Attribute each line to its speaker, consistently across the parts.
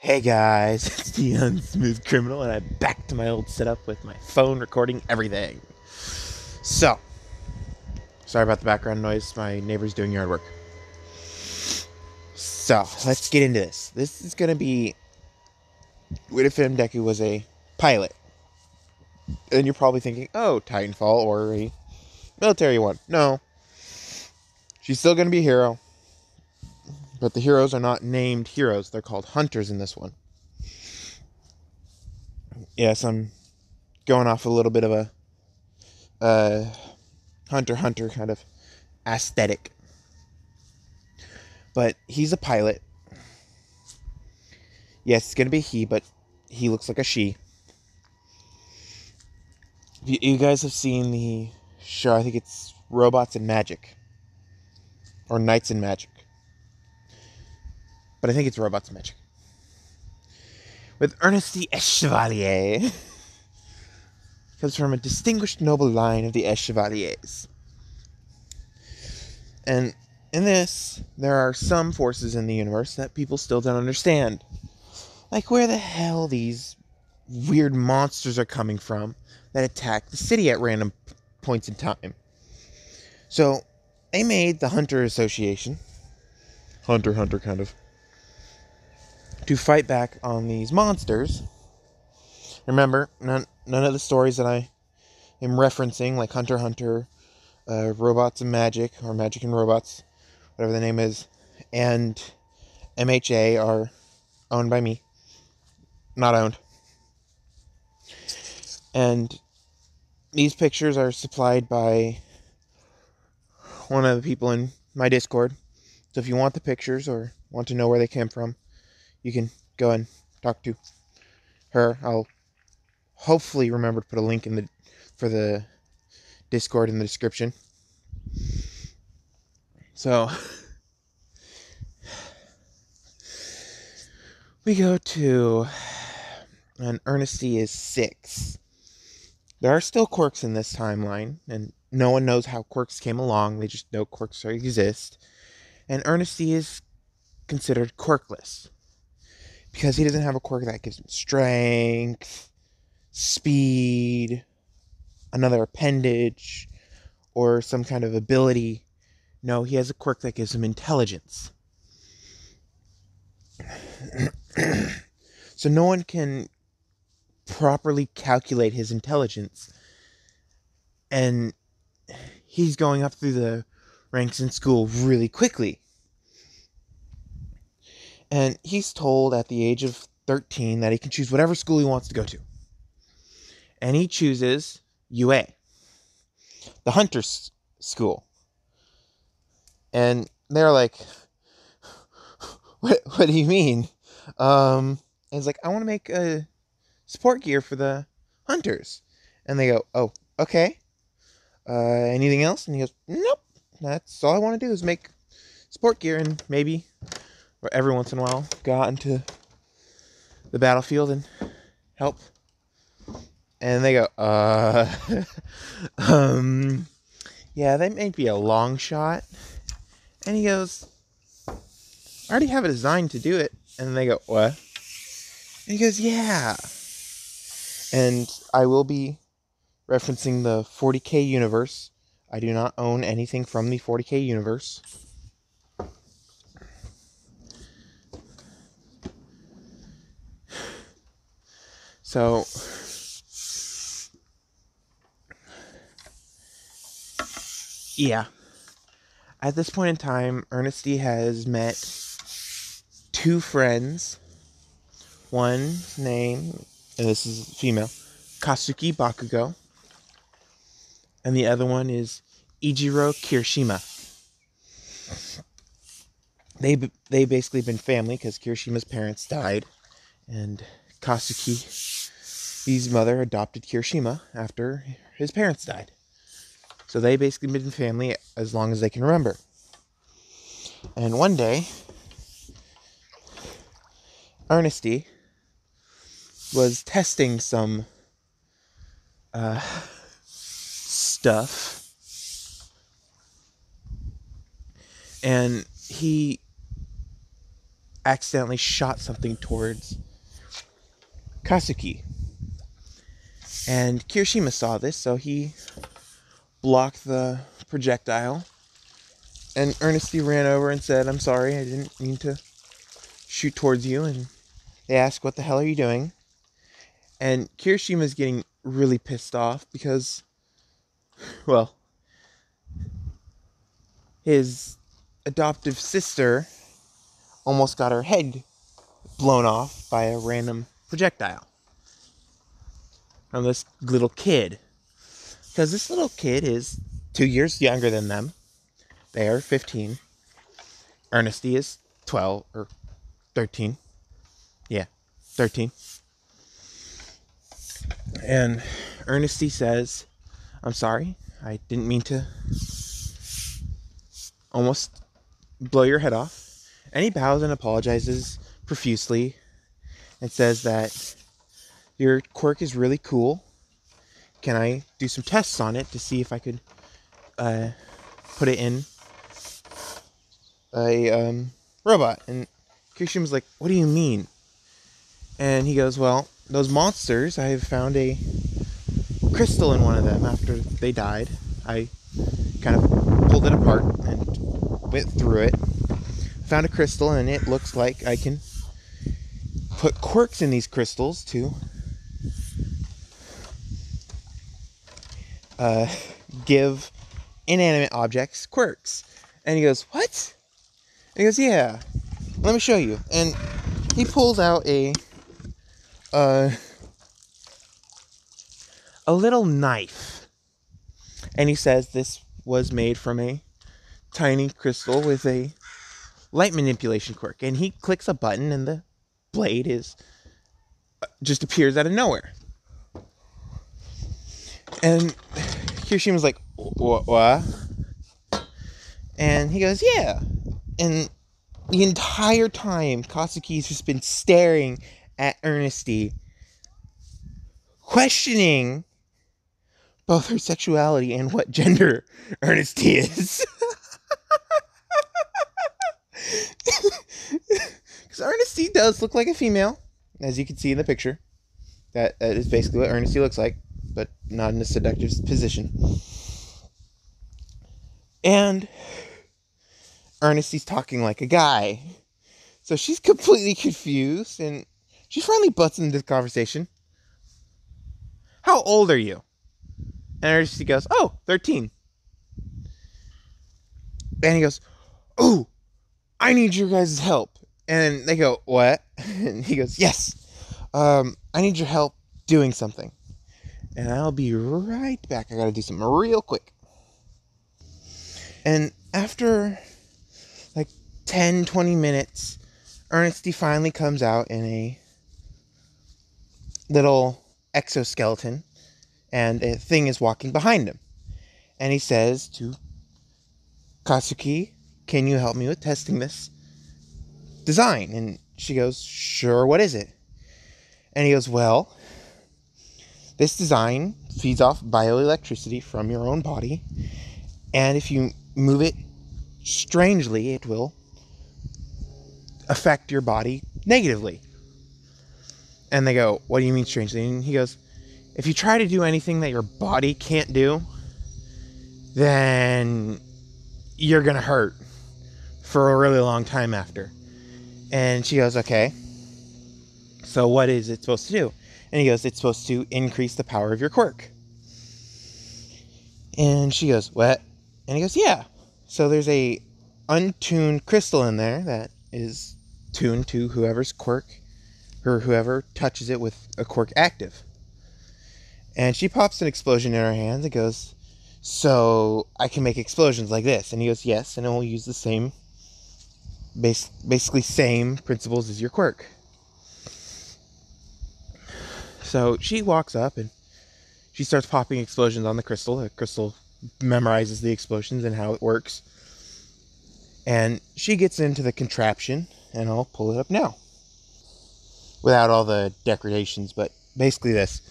Speaker 1: Hey guys, it's the Unsmooth Criminal, and I'm back to my old setup with my phone recording everything. So, sorry about the background noise, my neighbor's doing yard work. So, let's get into this. This is gonna be what if Deku was a pilot? And you're probably thinking, oh, Titanfall or a military one. No. She's still gonna be a hero but the heroes are not named heroes, they're called hunters in this one. Yes, I'm going off a little bit of a uh, Hunter Hunter kind of aesthetic. But he's a pilot. Yes, it's going to be he, but he looks like a she. You, guys have seen the show, I think it's Robots and Magic. Or Knights and Magic but I think it's Robots Magic. With Ernest Chevalier. Comes from a distinguished noble line of the Chevaliers. And in this, there are some forces in the universe that people still don't understand. Like where the hell these weird monsters are coming from that attack the city at random points in time. So, they made the Hunter Association. Hunter, Hunter, kind of to fight back on these monsters. Remember, none, none of the stories that I am referencing, like Hunter Hunter, uh, Robots and Magic, or Magic and Robots, whatever the name is, and MHA are owned by me. Not owned. And these pictures are supplied by one of the people in my Discord. So if you want the pictures or want to know where they came from, you can go and talk to her. I'll hopefully remember to put a link in the for the Discord in the description. So we go to and Ernesty is six. There are still quirks in this timeline, and no one knows how quirks came along. They just know quirks exist. And Ernesty is considered quirkless because he doesn't have a quirk that gives him strength, speed, another appendage, or some kind of ability. No, he has a quirk that gives him intelligence. so no one can properly calculate his intelligence. And he's going up through the ranks in school really quickly. And he's told at the age of 13 that he can choose whatever school he wants to go to. And he chooses UA, the Hunter's School. And they're like, what, what do you mean? Um, and he's like, I want to make a support gear for the Hunters. And they go, oh, okay. Uh, anything else? And he goes, nope. That's all I want to do is make support gear and maybe or every once in a while go out into the battlefield and help. And they go, uh, um, yeah, that may be a long shot. And he goes, I already have a design to do it. And they go, what? And he goes, yeah. And I will be referencing the 40k universe. I do not own anything from the 40k universe. So yeah. At this point in time, Ernesty has met two friends. One name, and this is female, Katsuki Bakugo. And the other one is Eijiro Kirishima. They they basically been family because Kirishima's parents died, and Katsuki his mother adopted Kirishima after his parents died. So they basically been family as long as they can remember. And one day, Ernesty was testing some uh, stuff. And he accidentally shot something towards Katsuki. And Kirishima saw this, so he blocked the projectile. And Ernesty ran over and said, I'm sorry, I didn't mean to shoot towards you. And they asked, What the hell are you doing? And Kirishima's getting really pissed off because, well, his adoptive sister almost got her head blown off by a random projectile from this little kid. Because this little kid is two years younger than them. They are 15. Ernesty is 12 or 13. Yeah, 13. And Ernesty says, I'm sorry. I didn't mean to almost blow your head off. And he bows and apologizes profusely and says that your quirk is really cool. Can I do some tests on it to see if I could uh, put it in a um, robot? And Kirishima's like, What do you mean? And he goes, Well, those monsters, I have found a crystal in one of them after they died. I kind of pulled it apart and went through it. Found a crystal, and it looks like I can put quirks in these crystals to uh, give inanimate objects quirks. And he goes, What? And he goes, Yeah, let me show you. And he pulls out a uh, a little knife. And he says this was made from a tiny crystal with a light manipulation quirk. And he clicks a button and the blade is uh, just appears out of nowhere. And Kirishima's like, what? And he goes, yeah. And the entire time, Katsuki's just been staring at Ernesty, questioning both her sexuality and what gender Ernesty is. Because Ernesty does look like a female, as you can see in the picture. That, that is basically what Ernesty looks like, but not in a seductive position. And Ernesty's talking like a guy. So she's completely confused and she finally butts into the conversation. How old are you? And Ernesty goes, Oh, 13. And he goes, Oh, I need your guys' help. And they go, What? And he goes, Yes. Um, I need your help doing something. And I'll be right back. I gotta do something real quick. And after like 10, 20 minutes, Ernesty finally comes out in a little exoskeleton, and a thing is walking behind him. And he says to Katsuki, Can you help me with testing this design? And she goes, Sure, what is it? And he goes, Well, this design feeds off bioelectricity from your own body, and if you move it strangely, it will affect your body negatively. And they go, What do you mean strangely? And he goes, If you try to do anything that your body can't do, then you're going to hurt for a really long time after. And she goes, Okay. So what is it supposed to do? And he goes, It's supposed to increase the power of your quirk. And she goes, What? And he goes, Yeah. So there's a untuned crystal in there that is tuned to whoever's quirk or whoever touches it with a quirk active. And she pops an explosion in her hands and goes, So I can make explosions like this. And he goes, Yes, and it will use the same basically same principles as your quirk. So she walks up and she starts popping explosions on the crystal. The crystal memorizes the explosions and how it works. And she gets into the contraption, and I'll pull it up now. Without all the decorations, but basically this.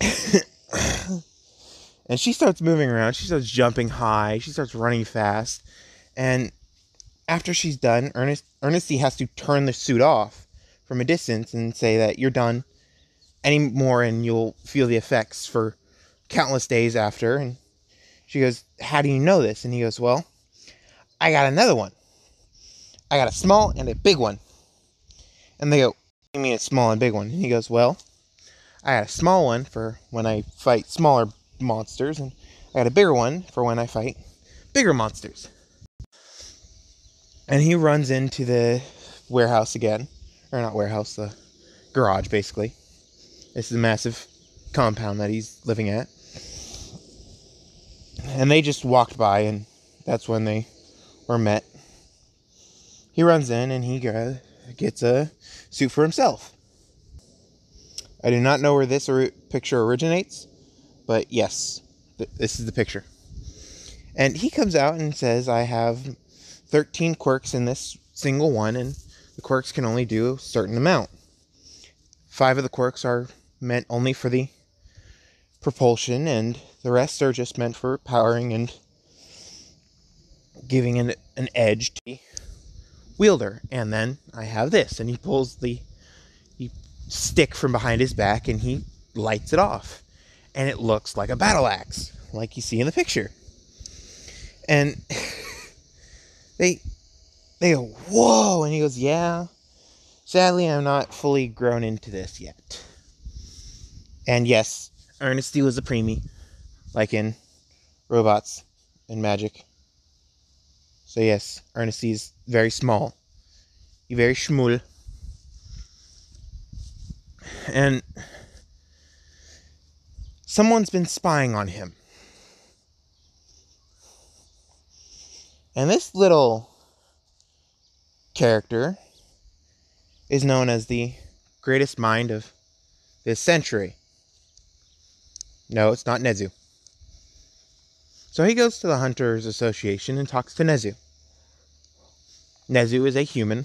Speaker 1: and she starts moving around. She starts jumping high. She starts running fast. And after she's done, Ernest Ernesty has to turn the suit off from a distance and say that you're done anymore and you'll feel the effects for countless days after. And she goes, How do you know this? And he goes, Well, I got another one. I got a small and a big one. And they go, You mean a small and big one? And he goes, Well, I got a small one for when I fight smaller monsters, and I got a bigger one for when I fight bigger monsters. And he runs into the warehouse again. Or not warehouse, the garage, basically. This is a massive compound that he's living at. And they just walked by, and that's when they were met. He runs in and he gets a suit for himself. I do not know where this picture originates, but yes, this is the picture. And he comes out and says, I have 13 quirks in this single one, and the quirks can only do a certain amount. Five of the quirks are meant only for the propulsion, and the rest are just meant for powering and giving an, an edge to the wielder. And then I have this, and he pulls the he stick from behind his back and he lights it off. And it looks like a battle axe, like you see in the picture. And they they go, Whoa, and he goes, Yeah. Sadly I'm not fully grown into this yet. And yes, Ernesty was a preemie, like in robots and magic. So yes, Ernesty Ernesty's very small. He's very schmool. And someone's been spying on him. And this little character is known as the greatest mind of this century. No, it's not Nezu. So he goes to the Hunters Association and talks to Nezu. Nezu is a human,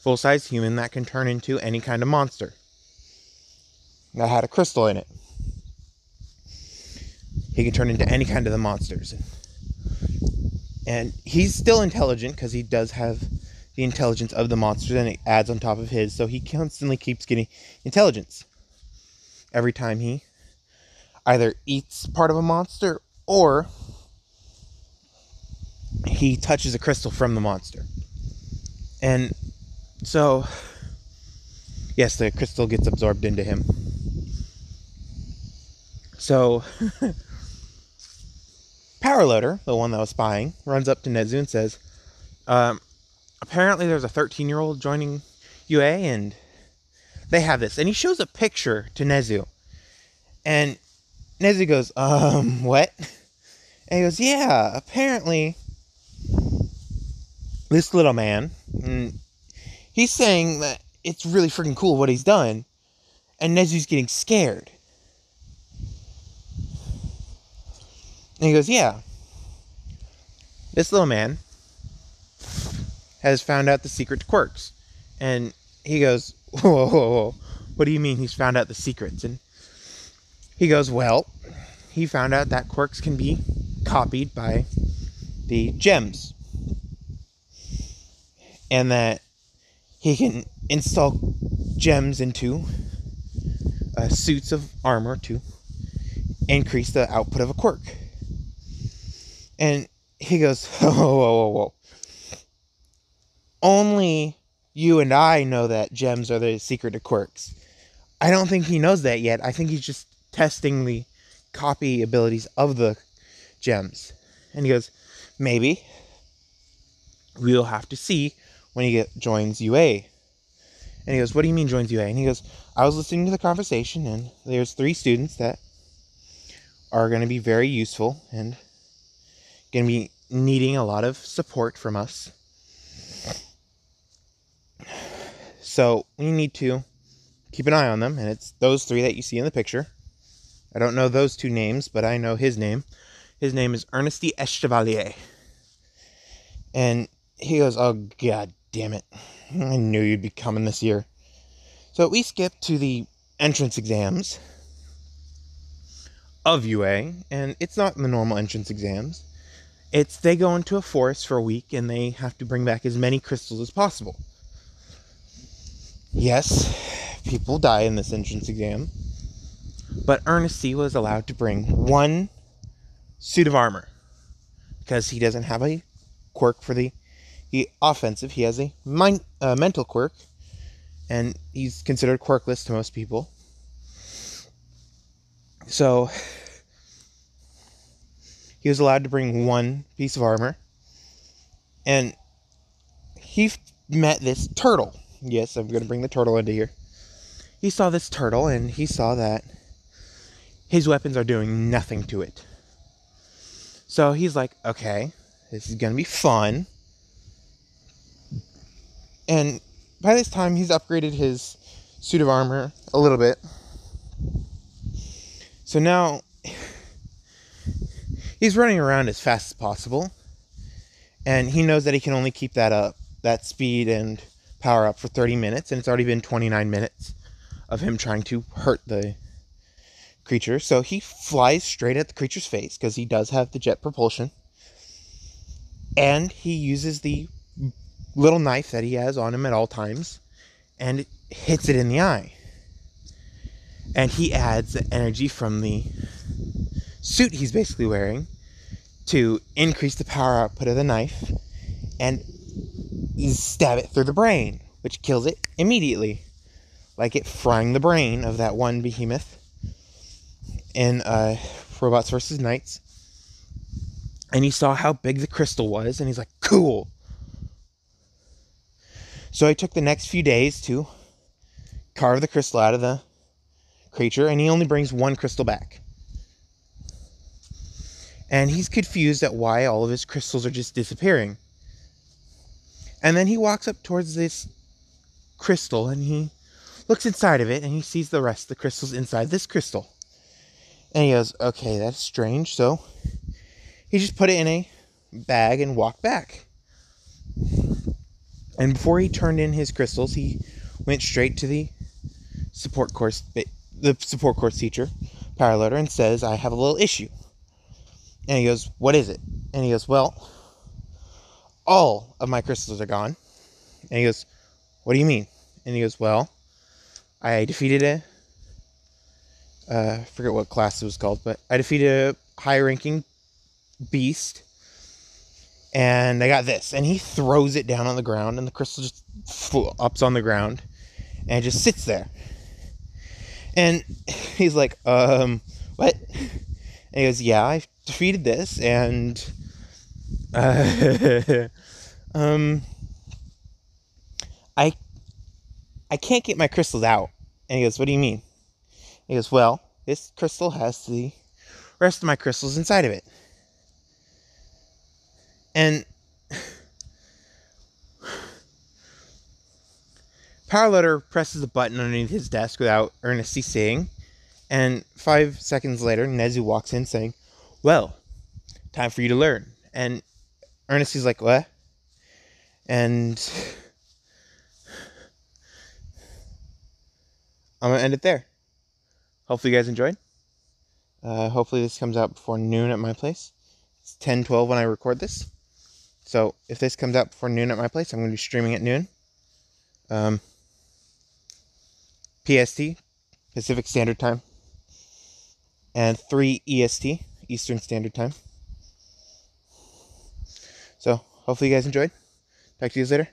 Speaker 1: full sized human that can turn into any kind of monster that had a crystal in it. He can turn into any kind of the monsters. And he's still intelligent because he does have the intelligence of the monsters and it adds on top of his, so he constantly keeps getting intelligence every time he either eats part of a monster or he touches a crystal from the monster. And so, yes, the crystal gets absorbed into him. So, Powerloader, the one that was spying, runs up to Nezu and says, um, apparently there's a 13 year old joining UA and they have this. And he shows a picture to Nezu. And Nezu goes, um, what? And he goes, yeah, apparently this little man, he's saying that it's really freaking cool what he's done. And Nezu's getting scared. And he goes, yeah, this little man has found out the secret to quirks. And he goes, whoa, whoa, whoa, what do you mean he's found out the secrets? And he goes, well, he found out that quirks can be copied by the gems. And that he can install gems into uh, suits of armor to increase the output of a quirk. And he goes, whoa, whoa, whoa, whoa only you and I know that gems are the secret to quirks. I don't think he knows that yet. I think he's just testing the copy abilities of the gems. And he goes, maybe. We'll have to see when he get, joins UA. And he goes, what do you mean joins UA? And he goes, I was listening to the conversation and there's three students that are going to be very useful and going to be needing a lot of support from us So we need to keep an eye on them, and it's those three that you see in the picture. I don't know those two names, but I know his name. His name is Ernesty Echevalier. And he goes, Oh, god damn it. I knew you'd be coming this year. So we skip to the entrance exams of UA, and it's not the normal entrance exams. It's they go into a forest for a week and they have to bring back as many crystals as possible. Yes, people die in this entrance exam, but Ernesty was allowed to bring one suit of armor because he doesn't have a quirk for the, the offensive. He has a mind, uh, mental quirk, and he's considered quirkless to most people. So he was allowed to bring one piece of armor, and he met this turtle. Yes, I'm going to bring the turtle into here. He saw this turtle, and he saw that his weapons are doing nothing to it. So he's like, okay, this is going to be fun. And by this time, he's upgraded his suit of armor a little bit. So now he's running around as fast as possible. And he knows that he can only keep that up, that speed and power up for 30 minutes. And it's already been 29 minutes of him trying to hurt the creature. So he flies straight at the creature's face because he does have the jet propulsion. And he uses the little knife that he has on him at all times and hits it in the eye. And he adds the energy from the suit he's basically wearing to increase the power output of the knife and stab it through the brain, which kills it immediately. Like it frying the brain of that one behemoth in uh, Robots vs. Knights. And he saw how big the crystal was, and he's like, cool. So I took the next few days to carve the crystal out of the creature, and he only brings one crystal back and he's confused at why all of his crystals are just disappearing. And then he walks up towards this crystal and he looks inside of it and he sees the rest of the crystals inside this crystal. And he goes, okay, that's strange. So he just put it in a bag and walked back. And before he turned in his crystals, he went straight to the support course, the support course teacher, Power and says, I have a little issue. And he goes, What is it? And he goes, Well, all of my crystals are gone. And he goes, What do you mean? And he goes, Well, I defeated a, uh, I forget what class it was called, but I defeated a high ranking beast. And I got this. And he throws it down on the ground, and the crystal just ups on the ground and just sits there. And he's like, um, what? And he goes, Yeah, I defeated this, and uh, um, I I can't get my crystals out. And he goes, What do you mean? He goes, Well, this crystal has the rest of my crystals inside of it. And Powerloader presses a button underneath his desk without earnestly saying, and five seconds later, Nezu walks in saying, Well, time for you to learn. And Ernesty's like, What? And I'm to end it there. Hopefully, you guys enjoyed. Uh, hopefully, this comes out before noon at my place. It's 10 12 when I record this. So, if this comes out before noon at my place, I'm to be streaming at noon. Um, PST, Pacific Standard Time and 3 EST, Eastern Standard Time. So, hopefully, you guys enjoyed. Talk to you later.